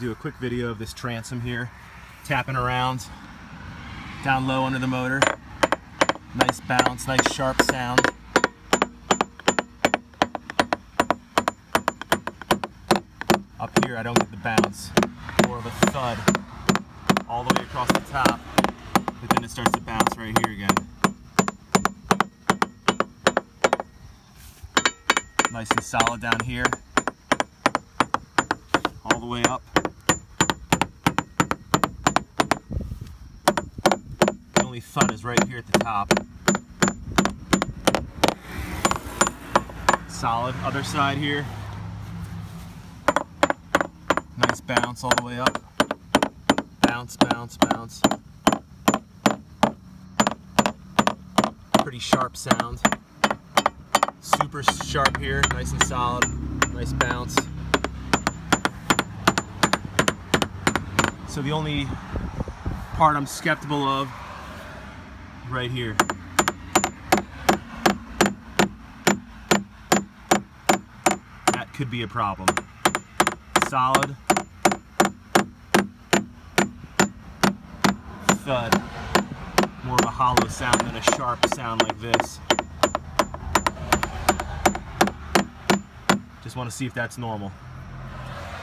Do a quick video of this transom here, tapping around, down low under the motor. Nice bounce, nice sharp sound. Up here I don't get the bounce, more of a thud all the way across the top, but then it starts to bounce right here again. Nice and solid down here, all the way up. The only thud is right here at the top. Solid, other side here. Nice bounce all the way up. Bounce, bounce, bounce. Pretty sharp sound. Super sharp here, nice and solid. Nice bounce. So the only part I'm skeptical of right here. That could be a problem. Solid. Thud. More of a hollow sound than a sharp sound like this. Just want to see if that's normal.